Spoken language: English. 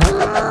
Ha ha ha!